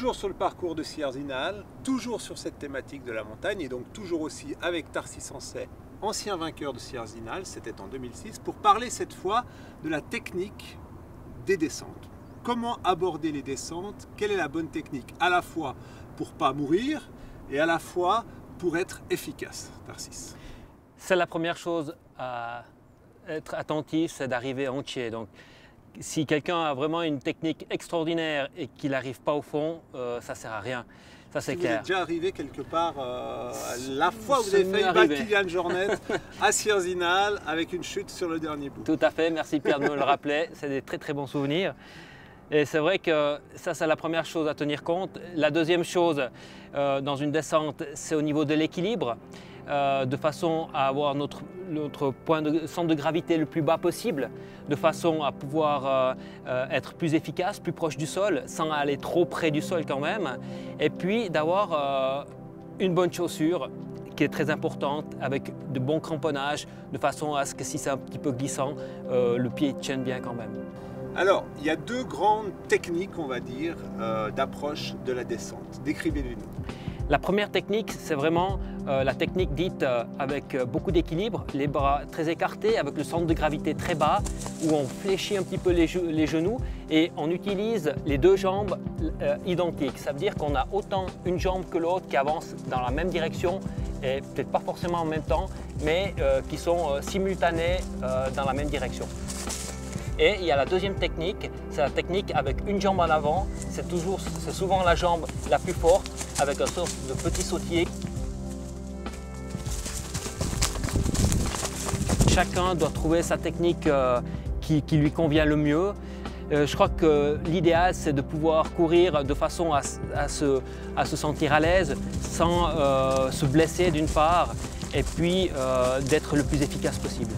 toujours sur le parcours de Sierzinal, toujours sur cette thématique de la montagne et donc toujours aussi avec Tarsis Ansay, ancien vainqueur de Sierzinal, c'était en 2006, pour parler cette fois de la technique des descentes. Comment aborder les descentes? Quelle est la bonne technique? À la fois pour pas mourir et à la fois pour être efficace, Tarsis. C'est la première chose à être attentif, c'est d'arriver entier. Si quelqu'un a vraiment une technique extraordinaire et qu'il n'arrive pas au fond, euh, ça ne sert à rien. Ça, c'est clair. Vous êtes déjà arrivé quelque part, euh, la fois où vous avez fait battre Kylian Jornet à Sierzinal avec une chute sur le dernier bout. Tout à fait, merci Pierre de me le rappeler, c'est des très très bons souvenirs. Et c'est vrai que ça, c'est la première chose à tenir compte. La deuxième chose euh, dans une descente, c'est au niveau de l'équilibre. Euh, de façon à avoir notre, notre point de centre de gravité le plus bas possible, de façon à pouvoir euh, euh, être plus efficace, plus proche du sol, sans aller trop près du sol quand même, et puis d'avoir une bonne chaussure qui est très importante, avec de bons cramponnages, de façon à ce que si c'est un petit peu glissant, le pied tienne bien quand même. Alors, il y a deux grandes techniques, on va dire, d'approche de la descente. Décrivez-les-nous. La première technique, c'est vraiment euh, la technique dite euh, avec euh, beaucoup d'équilibre, les bras très écartés, avec le centre de gravité très bas, où on fléchit un petit peu les, genoux et on utilise les deux jambes identiques. Ça veut dire qu'on a autant une jambe que l'autre qui avance dans la même direction et peut-être pas forcément en même temps, mais qui sont simultanées dans la même direction. Et il y a la deuxième technique, c'est la technique avec une jambe en avant. C'est souvent la jambe la plus forte avec un sorte de petit sautier. Chacun doit trouver sa technique euh, qui, lui convient le mieux. Euh, je crois que l'idéal, c'est de pouvoir courir de façon à, se, sentir à l'aise, sans euh, se blesser d'une part, et puis d'être le plus efficace possible.